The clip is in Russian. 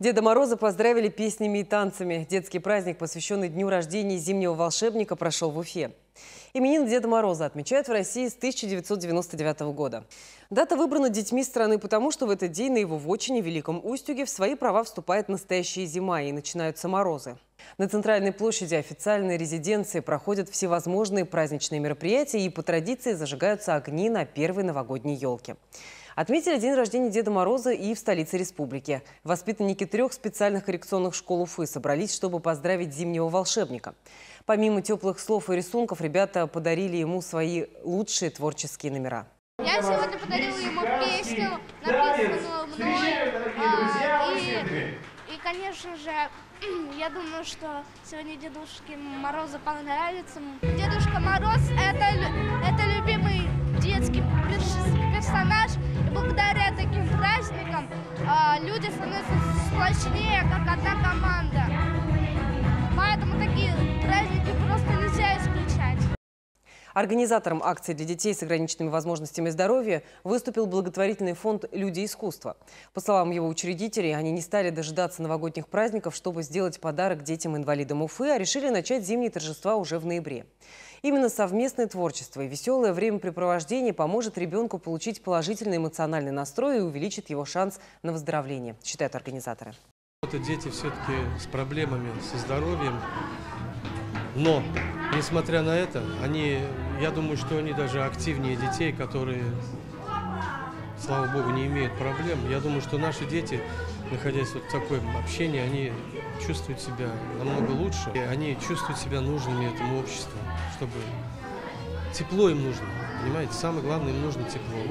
Деда Мороза поздравили песнями и танцами. Детский праздник, посвященный дню рождения зимнего волшебника, прошел в Уфе. Именин Деда Мороза отмечают в России с 1999 года. Дата выбрана детьми страны потому, что в этот день на его вотчине Великом Устюге в свои права вступает настоящая зима и начинаются морозы. На центральной площади официальной резиденции проходят всевозможные праздничные мероприятия и по традиции зажигаются огни на первой новогодней елке. Отметили день рождения Деда Мороза и в столице республики. Воспитанники трех специальных коррекционных школ Уфы собрались, чтобы поздравить зимнего волшебника. Помимо теплых слов и рисунков, ребята подарили ему свои лучшие творческие номера. Я сегодня подарила ему песню, написанную мной. Конечно же, я думаю, что сегодня Дедушке Морозу понравится. Дедушка Мороз это, это любимый детский персонаж. И благодаря таким праздникам а, люди становятся сплочнее, как одна команда. Организатором акции для детей с ограниченными возможностями здоровья выступил благотворительный фонд «Люди искусства». По словам его учредителей, они не стали дожидаться новогодних праздников, чтобы сделать подарок детям-инвалидам Уфы, а решили начать зимние торжества уже в ноябре. Именно совместное творчество и веселое времяпрепровождение поможет ребенку получить положительный эмоциональный настрой и увеличит его шанс на выздоровление, считают организаторы. Это дети все-таки с проблемами со здоровьем. Но, несмотря на это, они, я думаю, что они даже активнее детей, которые, слава богу, не имеют проблем. Я думаю, что наши дети, находясь вот в таком общении, они чувствуют себя намного лучше. И они чувствуют себя нужными этому обществу, чтобы тепло им нужно. Понимаете, самое главное, им нужно тепло.